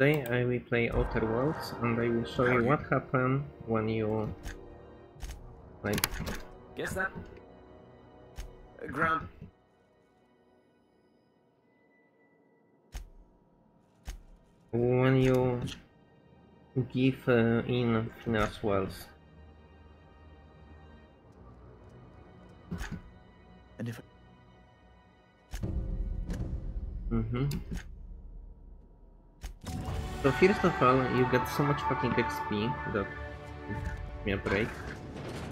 Today I will play Outer Worlds and I will show you what happens when you like Guess that. Uh, ground. when you give uh, in Phineas Welles. And if I... Mm-hmm. So first of all, you get so much fucking XP that give me a break.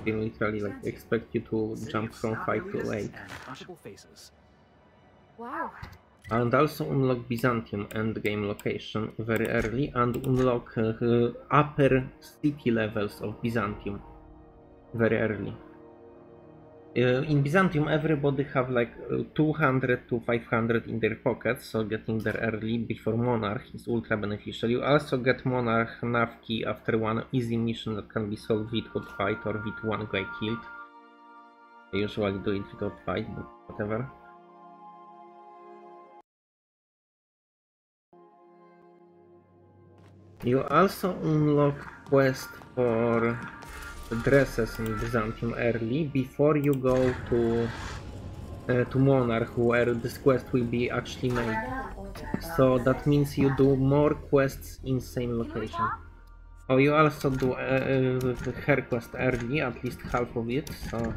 They literally like expect you to jump from 5 to 8. and untouchable faces. Wow. And also unlock Byzantium endgame location very early and unlock uh, upper city levels of Byzantium very early. In Byzantium, everybody have like uh, 200 to 500 in their pockets, so getting there early before Monarch is ultra beneficial. You also get Monarch nav key after one easy mission that can be solved without fight or with one guy killed. I usually do it without fight, but whatever. You also unlock quest for dresses in Byzantium early before you go to uh, to Monarch where this quest will be actually made. So that means you do more quests in same location. Oh, you also do uh, her quest early, at least half of it, so...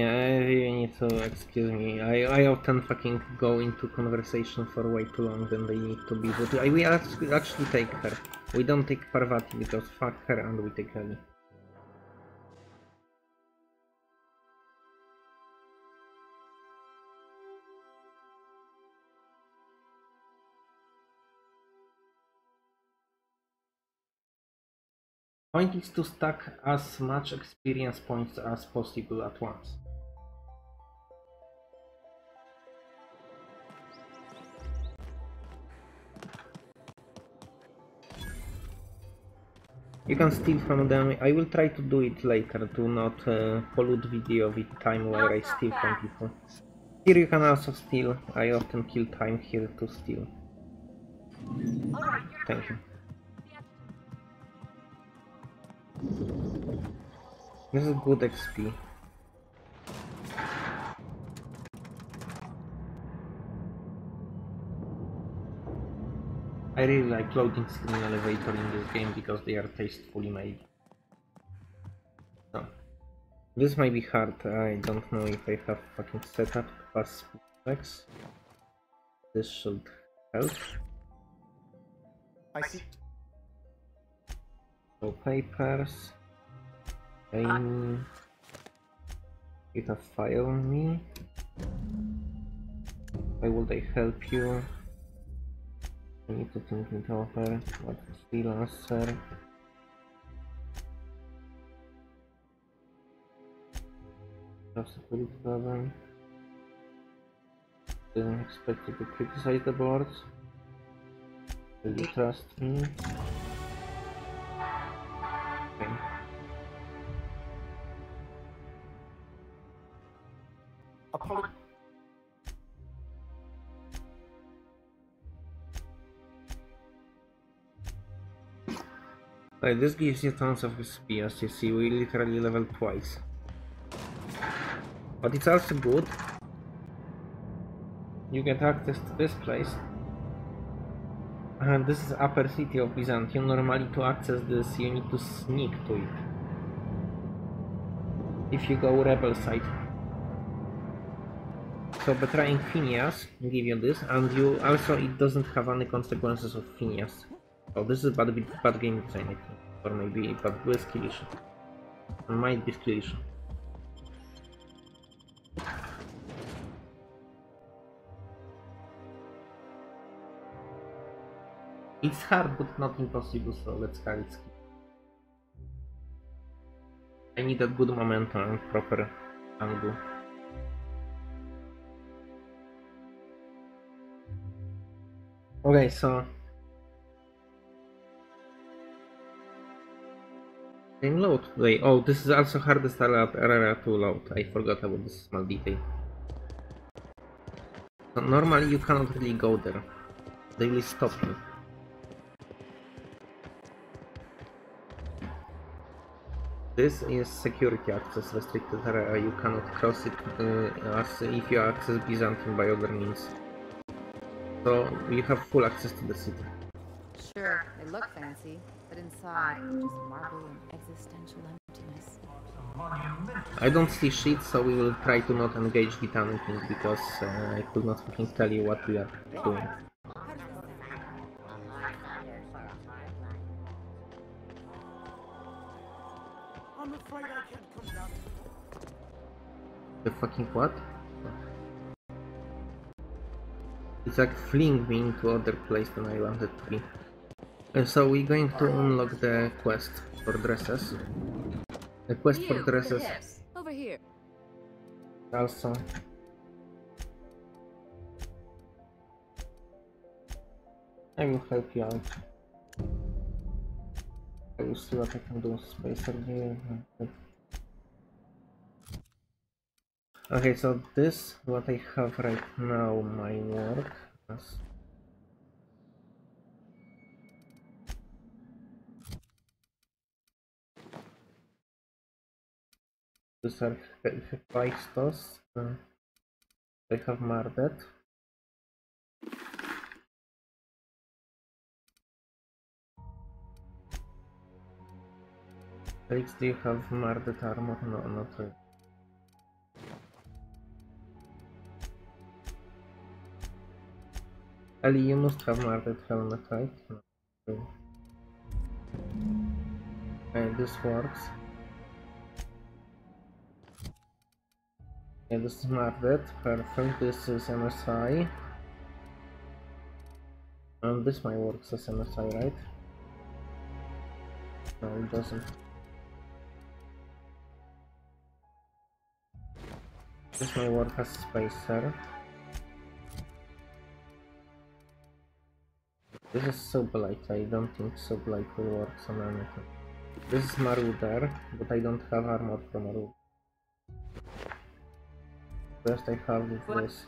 Yeah, you need to excuse me. I, I often fucking go into conversation for way too long than they need to be, but I, we actually, actually take her. We don't take Parvati because fuck her and we take Ellie. Point is to stack as much experience points as possible at once. You can steal from them. I will try to do it later to not uh, pollute video with time where I steal from people. Here you can also steal. I often kill time here to steal. Thank you. This is good XP. I really like loading screen elevator in this game because they are tastefully made. So, this might be hard. I don't know if I have fucking setup to pass specs. This should help. I see. So papers. Aim. You have fire on me. Why would I help you? I need to think it over. What freelancer? Security problem. Didn't expect you to criticize the boards. Will you trust me? This gives you tons of XP, as you see, we literally level twice. But it's also good. You get access to this place. And this is upper city of Byzantium. Normally to access this you need to sneak to it. If you go rebel side. So betraying Phineas give you this, and you also it doesn't have any consequences of Phineas. Oh, this is bad, bad game design, I think. Or maybe skill issue. Or might be issue. It's hard, but not impossible, so let's call it skill. I need a good momentum and proper angle. Okay, so Load today. Oh, this is also hardest area area to load. I forgot about this small detail. So normally you cannot really go there. They will stop you. This is security access restricted area. You cannot cross it uh, as if you access Byzantium by other means. So you have full access to the city. Sure, they look fancy, but inside, just marble and existential emptiness. I don't see shit, so we will try to not engage with anything because uh, I could not fucking tell you what we are doing. I'm afraid I can't come down. The fucking what? It's like fleeing me into other place than I wanted to be. And so we're going to unlock the quest for dresses. The quest for dresses hips, over here. also. I will help you out. I will see what I can do. Space review. Okay, so this what I have right now my work. Yes. These are Hephaestus. Uh, I have Mardet. Felix, do you have Mardet armor? No, not really. Ali, you must have Mardet helmet, right? No. Okay. Okay, this works. This is Mardet, perfect. This is MSI. And um, this might work as MSI, right? No, it doesn't. This might work as Spacer. This is Sublight, I don't think Sublight will work on anything. This is Marauder, but I don't have armor for Marauder. Best I have is this.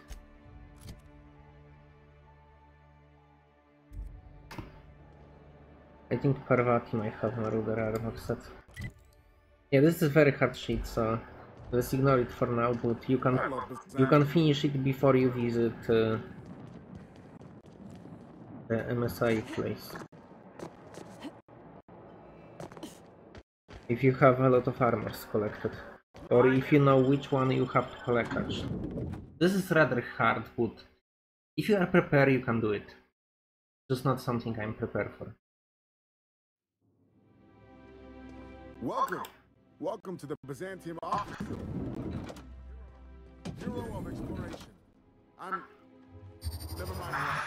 I think Parvati might have Marauder armor set. Yeah, this is very hard shit, so let's ignore it for now, but you can you can finish it before you visit uh, the MSI place. If you have a lot of armors collected. Or if you know which one you have to collect actually. This is rather hard, but if you are prepared you can do it. Just not something I'm prepared for. Welcome. Welcome to the Byzantium office. Hero of exploration. I'm. Never mind.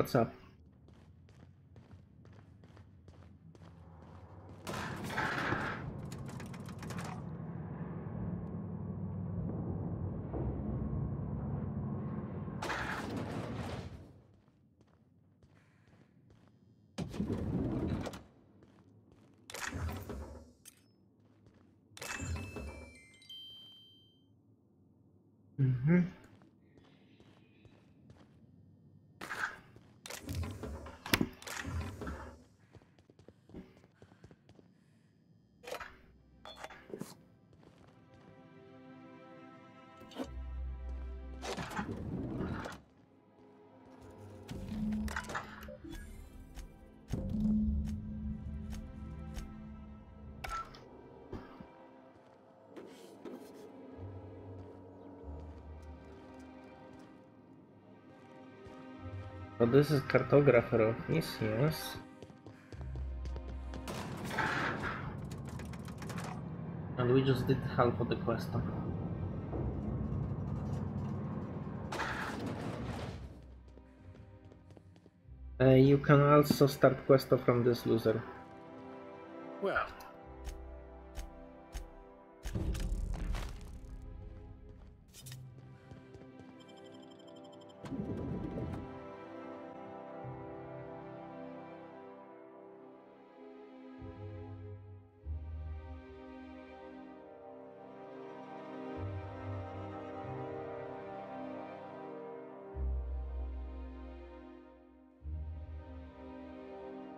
What's up? Mm-hmm. So this is cartographer office, yes. And we just did half of the quest. Uh, you can also start quest from this loser.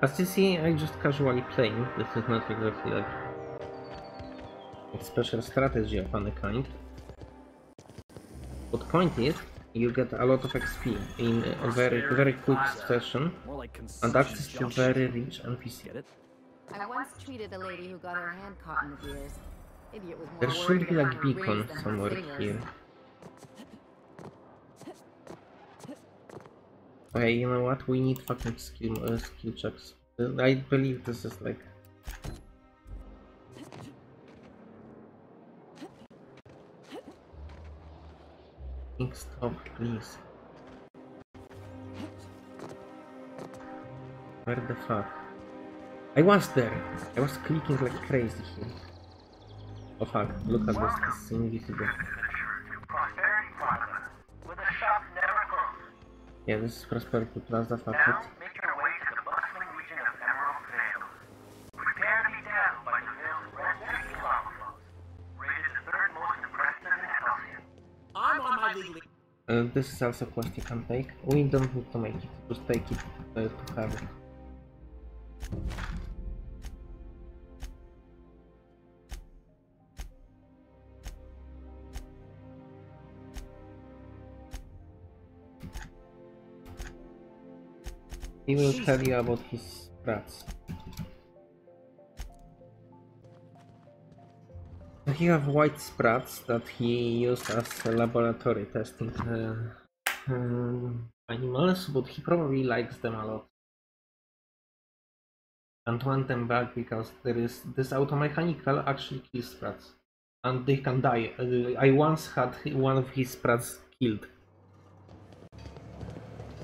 As you see, I just casually playing. This is not exactly like a special strategy of any kind. But point is, you get a lot of XP in a very very quick session, and consumption access to very rich NPC. Get? I once treated a lady who got her hand caught in the gears. Idiot There should be like beacon rings than her somewhere fingers. here. Okay, you know what? We need fucking skill uh, skill checks. Uh, I believe this is like stop, please. Where the fuck? I was there. I was clicking like crazy here. Oh fuck! Look at this. This is invisible. Yeah, this is Prosperity Plaza. Fuck Now, it. make your way to the bustling region of Emerald Vale. Prepare to be dazzled by the Vale's breathtaking lava flows. Rated the third most impressive in Halcyon. I'm on my legally. Uh, this is also quest you can take. We don't need to make it. Just take it uh, to have it. He will tell you about his rats. He have white sprats that he used as laboratory testing uh, um, animals, but he probably likes them a lot. And want them back because there is this automechanical actually kills sprats. And they can die. Uh, I once had one of his sprats killed.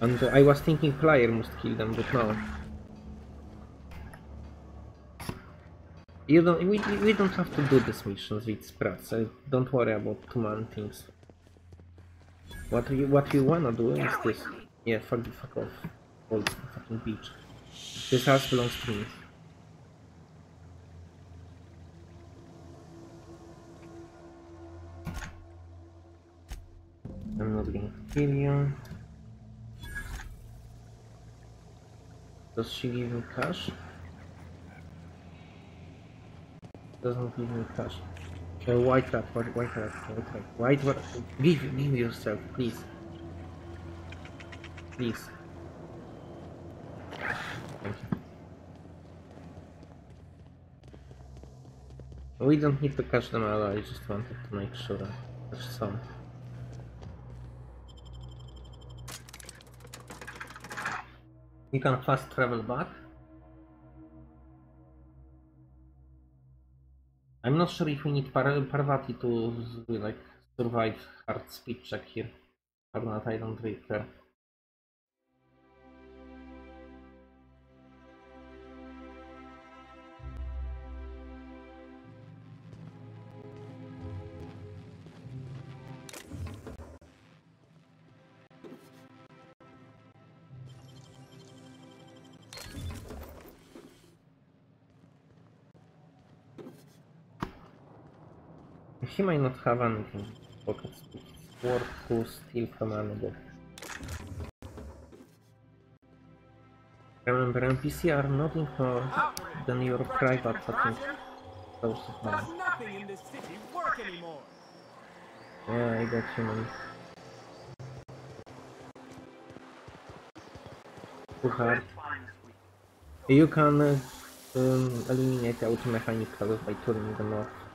And I was thinking player must kill them, but no. You don't. We, we don't have to do these missions with sprats. So don't worry about too many things. What you what you wanna do is this. Yeah, fuck the fuck off. The fucking beach. This house belongs to me. I'm not gonna kill you. Does she give me cash? Doesn't give me cash. Uh, white rat, white, white rat, white rat, white rat. Give, give yourself, please. Please. We don't need to catch them all, I just wanted to make sure there's some. You can fast travel back. I'm not sure if we need Par Parvati to like survive hard speed check here or not. I don't He might not have anything in pockets. It's worth to steal from another. Remember, NPC are nothing more than your private fucking source of money. Yeah, I got you, man. Too hard. You can uh, um, eliminate automechanical by turning them off.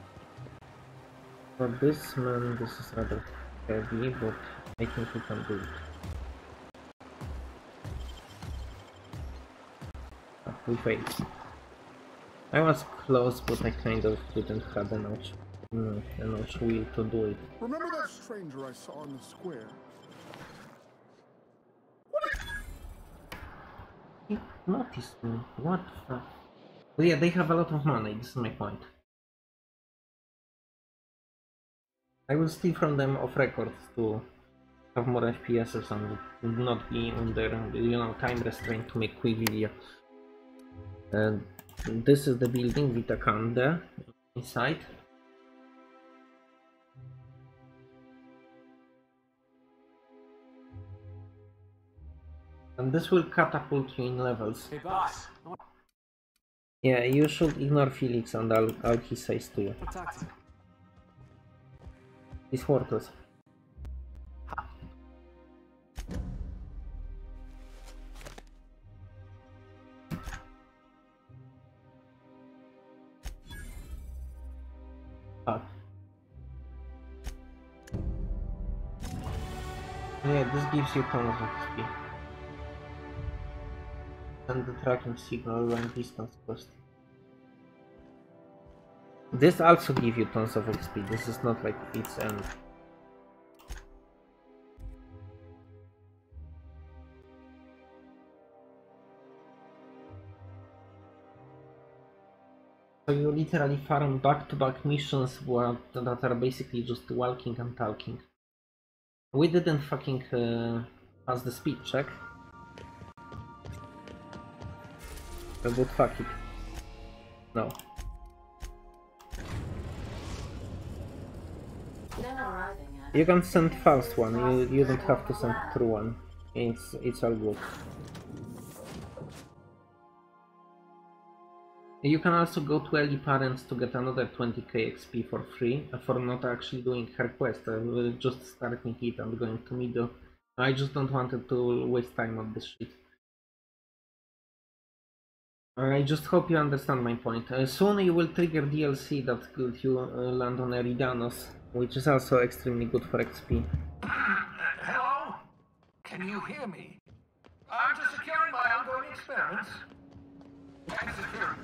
For this man, this is rather heavy, but I think we can do it. Ah, we failed. I was close, but I kind of didn't have enough, mm, enough will to do it. Remember that stranger I saw in the square? He noticed me. What the? But yeah, they have a lot of money, this is my point. I will steal from them off record to have more FPSs and not be under, you know, time restraint to make quick video. And this is the building with a Kande inside. And this will catapult you in levels. Hey, boss. Yeah, you should ignore Felix and all, all he says to you. Attack. He's worthless. Fuck. Yeah, this gives you tons of XP. And the tracking signal when distance quest. This also gives you tons of XP. This is not like its end. So you literally farm back-to-back missions where, that are basically just walking and talking. We didn't fucking uh, pass the speed check. But fuck it. No. You can send false one, you, you don't have to send true one. It's, it's all good. You can also go to Ellie Parents to get another 20k XP for free uh, for not actually doing her quest, just starting it and going to middle. I just don't wanted to waste time on this shit. I just hope you understand my point. Uh, soon you will trigger DLC that could you uh, land on Eridanos, which is also extremely good for XP. Hello? Can you hear me? I'm just securing my ongoing experiments. Execute.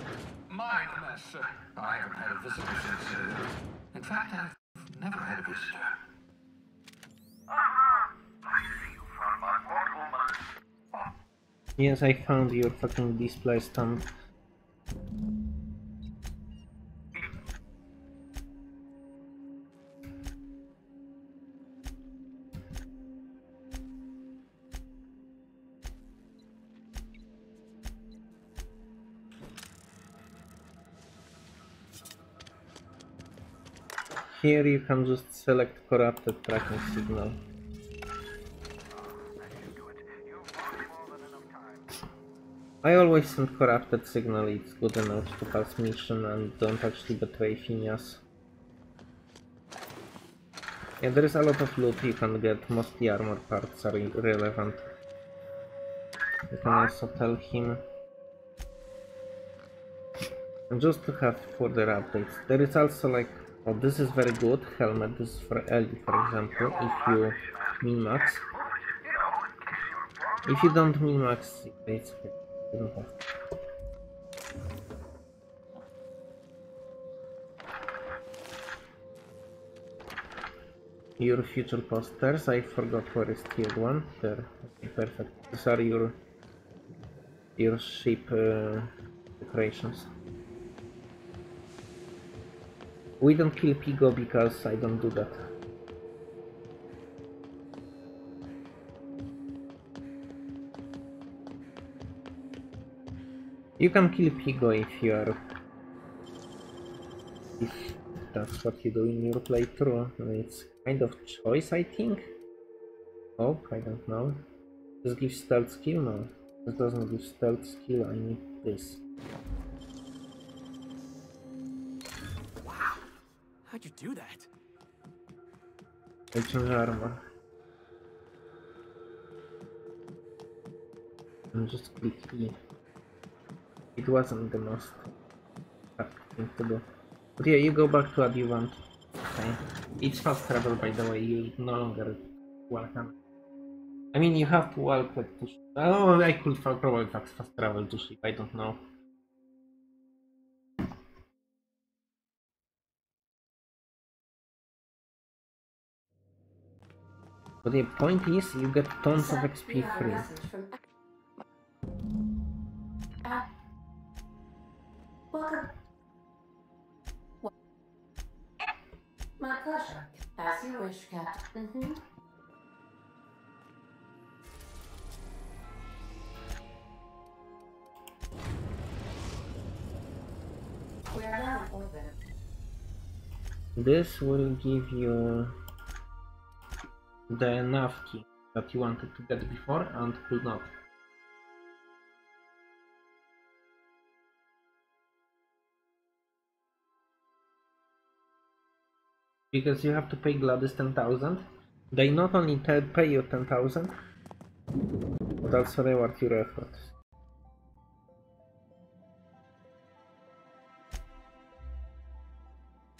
Mine a mess. Uh, I haven't had a visitor since. Uh, in fact, I've never had a visitor. Aha! I see you found my portable man. Yes, I found your fucking display stand. Here you can just select corrupted tracking signal. I always send corrupted signal, it's good enough to pass mission and don't actually betray Phineas. Yeah, there is a lot of loot you can get, mostly armor parts are irrelevant. You can also tell him and just to have further updates. There is also like, oh this is very good, helmet, this is for Ellie for example, if you min-max. If you don't min-max, it's okay. Your future posters, I forgot where is tier 1. There, okay, perfect. These are your your ship uh, decorations. We don't kill Pigo because I don't do that. You can kill Pigo if you are... If that's what you do in your playthrough. It's kind of choice, I think? Oh, I don't know. This gives stealth skill? No. This doesn't give stealth skill, I need this. Wow! How'd you do that? I change armor. I'm just click E. It wasn't the most thing to do. But yeah, you go back to Adjuvant. Okay. It's fast travel by the way, you no longer welcome. I mean, you have to walk like to ship. Oh, I could probably fast fast travel to ship, I don't know. But the point is, you get tons of XP free. Welcome. My pleasure. As you wish, Captain. Mm-hmm. We are now in orbit. This will give you the nav key that you wanted to get before and could not. Because you have to pay Gladys 10,000. They not only pay you 10,000, but also reward your efforts.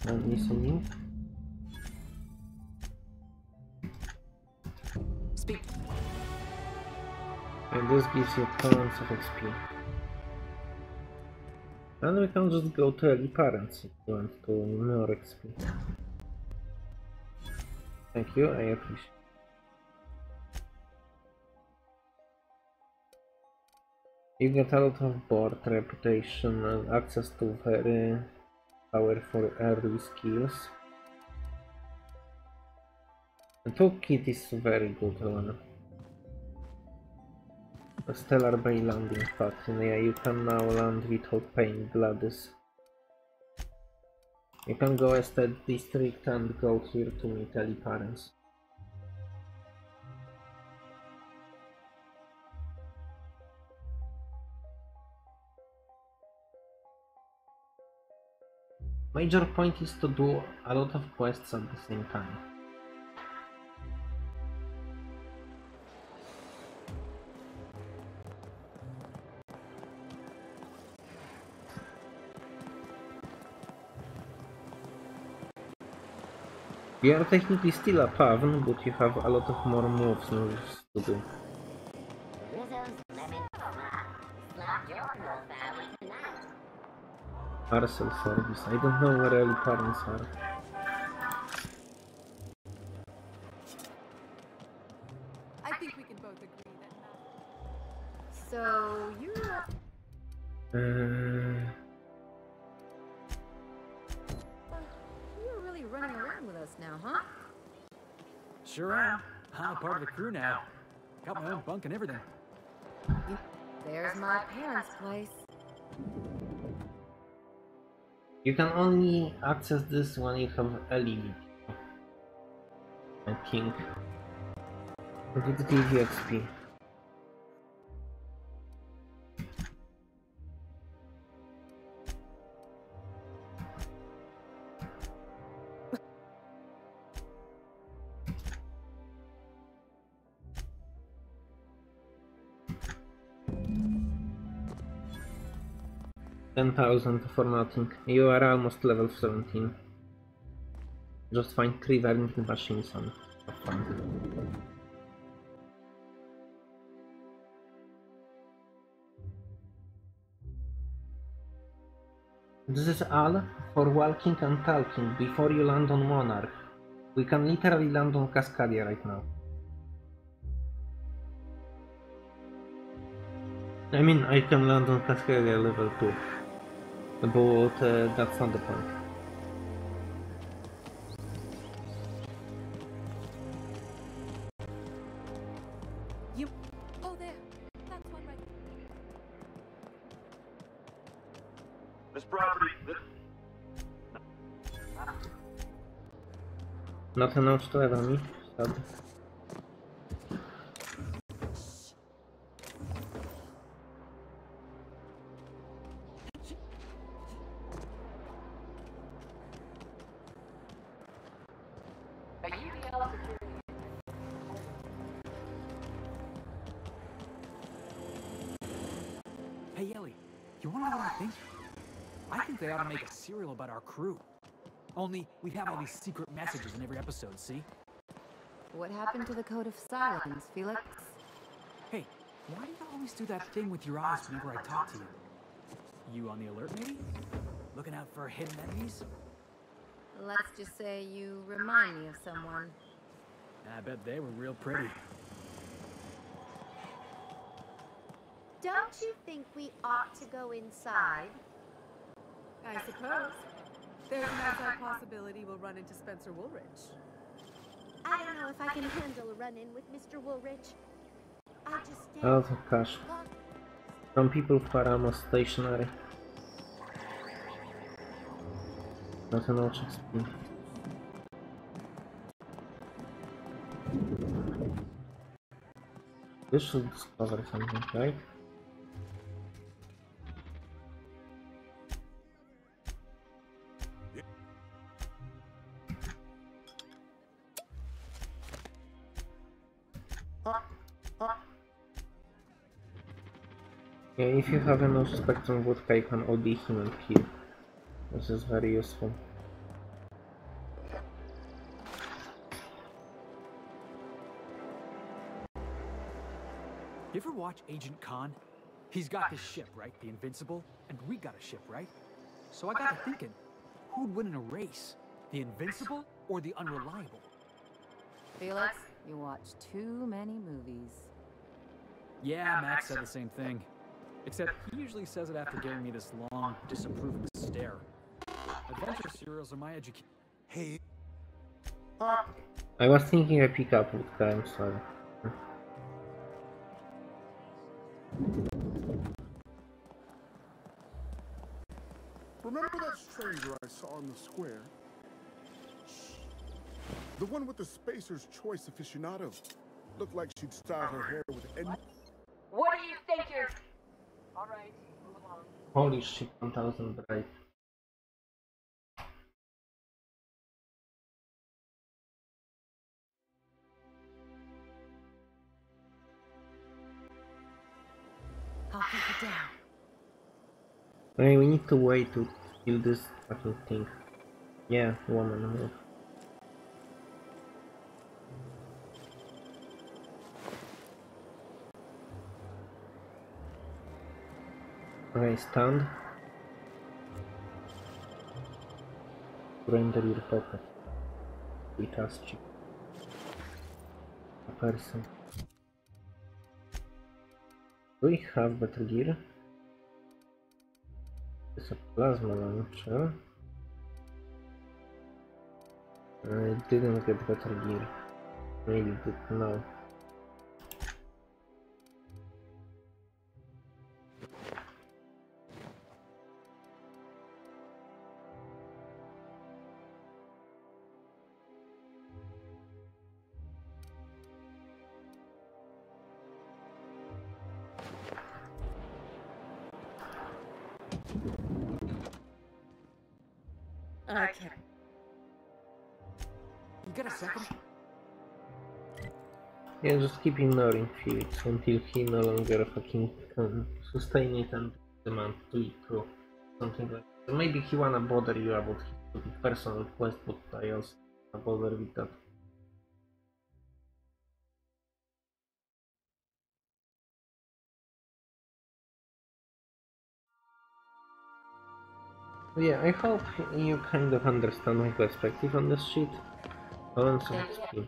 And listening. Speak. And this gives you tons of XP. And we can just go to Ellie parents if you want to more XP. Thank you, I appreciate You get a lot of board reputation and access to very powerful early skills. The toolkit is very good one. A Stellar Bay landing and yeah, you can now land without paying Gladys. You can go Estate District and go here to meet Ellie parents. Major point is to do a lot of quests at the same time. You are technically still a Pavn, but you have a lot of more moves to do. Parcel service. I don't know where Ellie parents are. Got my own bunk and everything. There's my parents' place. you can only access this when you have Ellie with you. I think. But it gives you XP. Ten thousand for nothing. You are almost level seventeen. Just find three vending machines and. This is all for walking and talking before you land on Monarch. We can literally land on Cascadia right now. I mean, I can land on Cascadia level 2. But uh, that's not the point. You. Oh, there. That's one right. This property, this Nothing else to add on me. Sad. Crew. Only we have all these secret messages in every episode, see? What happened to the code of silence, Felix? Hey, why do you always do that thing with your eyes whenever I talk to you? You on the alert, maybe? Looking out for hidden enemies? Let's just say you remind me of someone. I bet they were real pretty. Don't you think we ought to go inside? I suppose. There's an outside possibility we'll run into Spencer Woolrich. I don't know if I can handle a run-in with Mr. Woolrich. I just A lot of cash. Some people who are almost stationary. Not enough XP. This should discover something, right? You have enough spectrum vodka, you can OD him and heal. This is very useful. You ever watch Agent Khan? He's got this ship, right? The Invincible? And we got a ship, right? So I got to thinking, who'd win in a race? The Invincible or the Unreliable? Felix, you watch too many movies. Yeah, Max said the same thing. Except he usually says it after giving me this long, disapproving stare. Adventure serials are my education. Hey, I was thinking I pick up vodka, I'm sorry. remember that stranger I saw in the square? The one with the Spacer's Choice aficionado. Looked like she'd style her hair with any... What do you think you're... Alright, move along. Holy shit, 1000 bright. I'll keep it down. Okay, we need to wait to kill this fucking thing. Yeah, woman, move. Okay, stand. Render your pocket. We trust you. A person. Do we have better gear? It's a plasma launcher. I didn't get better gear. Maybe did keep ignoring Felix until he no longer fucking can sustain it and demand to it through something like that. Maybe he wanna bother you about his personal quest, but I also bother with that. Yeah, I hope you kind of understand my perspective on this shit. Balance of. Yeah.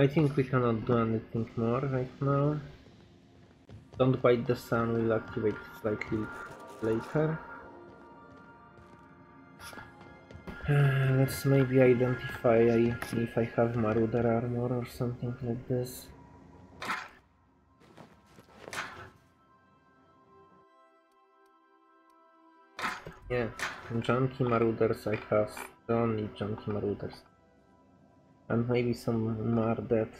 I think we cannot do anything more right now. Don't bite the sun we'll activate slightly later. Uh, let's maybe identify if I have Marauder armor or something like this. Yeah, junky Marauders I have only junky Marauders. And maybe some Mardet.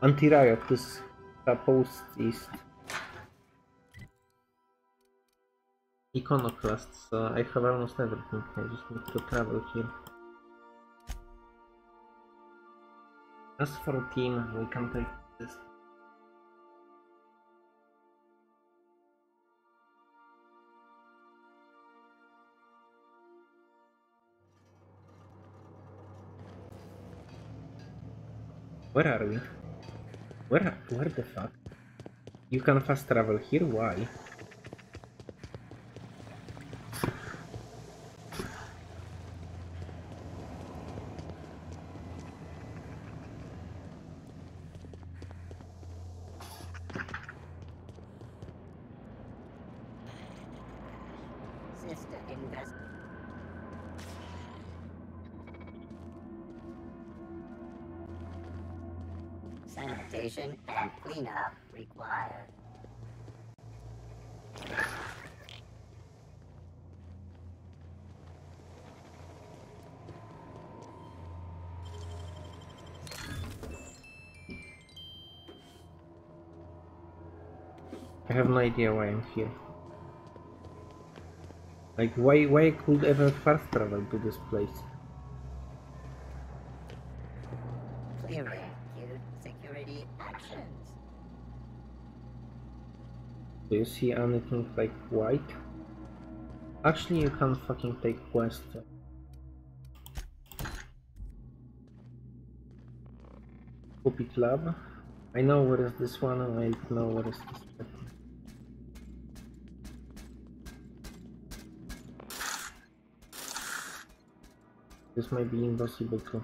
Anti-Riot is supposed is Iconoclast, so I have almost everything, I just need to travel here. As for team, we can take this. Where are we? Where, where the fuck? You can fast travel here? Why? I have no idea why I'm here. Like, why, why I could ever fast travel to this place? Clearing security actions. Do you see anything like white? Actually, you can't fucking take quest. Puppet Lab. I know where is this one and I know where is this one. This might be impossible too.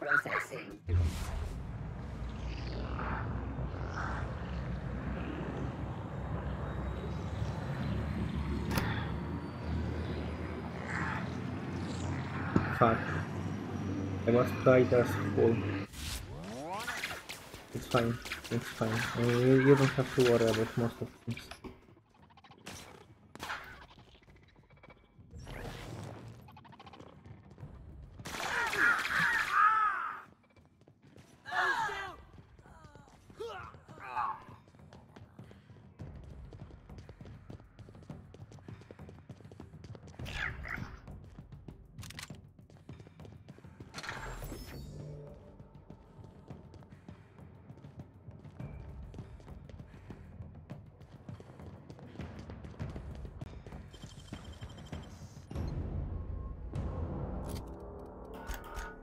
Processing. Fuck. I was quite as full. It's fine. It's fine. I mean, you, you don't have to worry about most of things.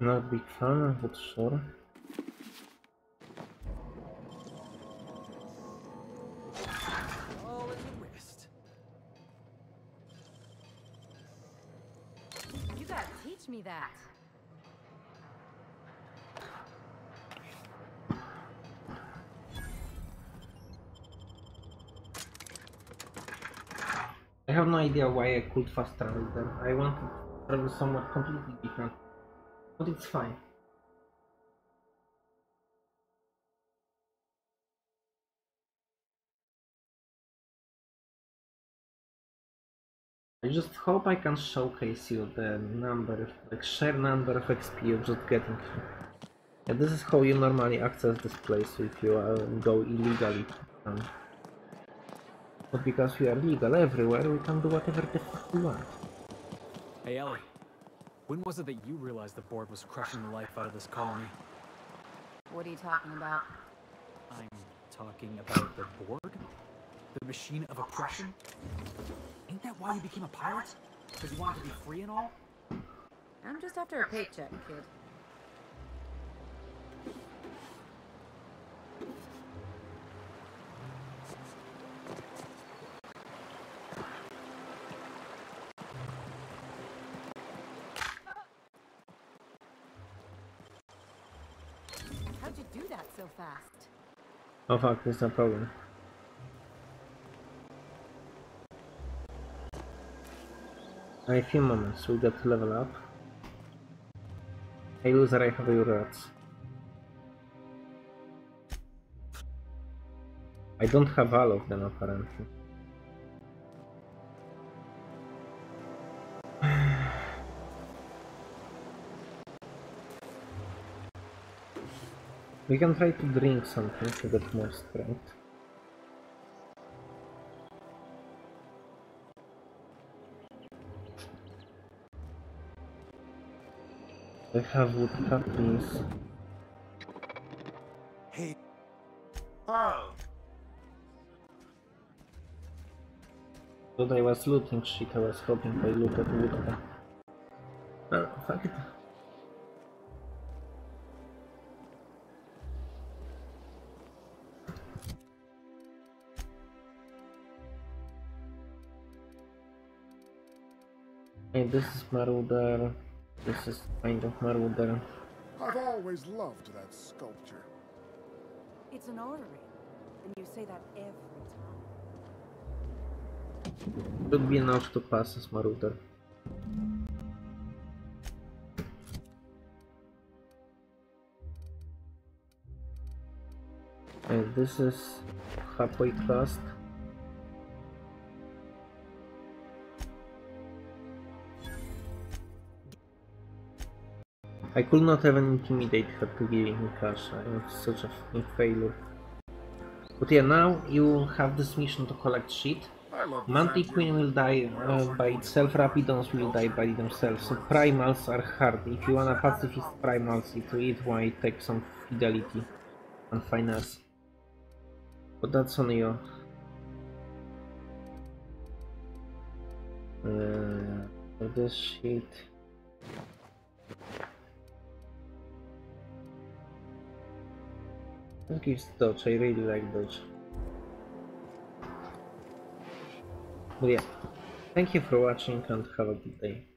Not a big fan, and the wrist. You gotta teach me that. I have no idea why I could fast travel there. I want to travel somewhere completely different. But it's fine. I just hope I can showcase you the number, of, like sheer number of XP you're just getting. And this is how you normally access this place if you uh, go illegally. Um, but because we are legal everywhere, we can do whatever the fuck we want. Hey, Ellie. When was it that you realized the board was crushing the life out of this colony? What are you talking about? I'm talking about the board? The machine of oppression? Ain't that why you became a pirate? Because you wanted to be free and all? I'm just after a paycheck, kid. Fast? Oh fuck, there's no problem. In a few moments, we got to level up. Hey loser, I have your rats. I don't have all of them apparently. We can try to drink something to get more strength. I have wood cutlings. Hey, Oh, But I was looting shit, I was hoping I looted wood. Oh, fuck it. This is Marauder. This is kind of Marauder. I've always loved that sculpture. It's an artery. And you say that every time. Should be enough to pass as Marauder. And this is halfway crust. I could not even intimidate her to giving me cash. I am such a failure. But yeah, now you have this mission to collect shit. I love Mantic Byzantium. Queen will die uh, by itself, Raptidons will die by themselves, so Primals are hard. If you wanna pacifist Primals, it it might take some fidelity and finesse. But that's on you. Uh, this shit. Let's give Dodge, I really like Dodge. But yeah, thank you for watching and have a good day.